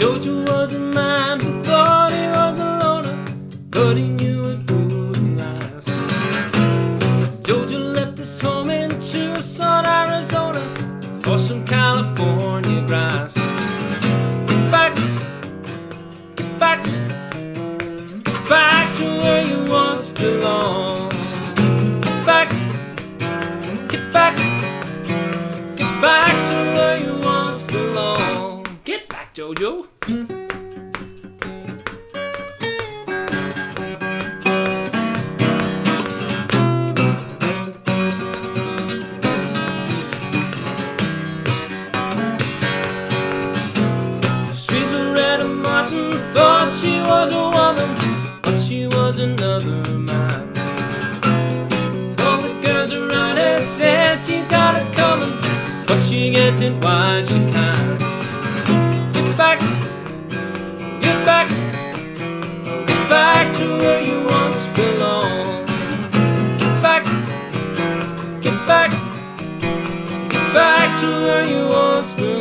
Jojo was a man who thought he was a loner, but he knew it wouldn't last. Jojo left his home in Tucson, Arizona, for some California grass. Get back, get back, get back to where you once belonged. Get back, get back. back, Jojo. Sweet Loretta Martin thought she was a woman, but she was another man. All the girls around her said she's got it coming, but she gets it while she can back, get back, get back to where you once belonged. Get back, get back, get back to where you once belonged.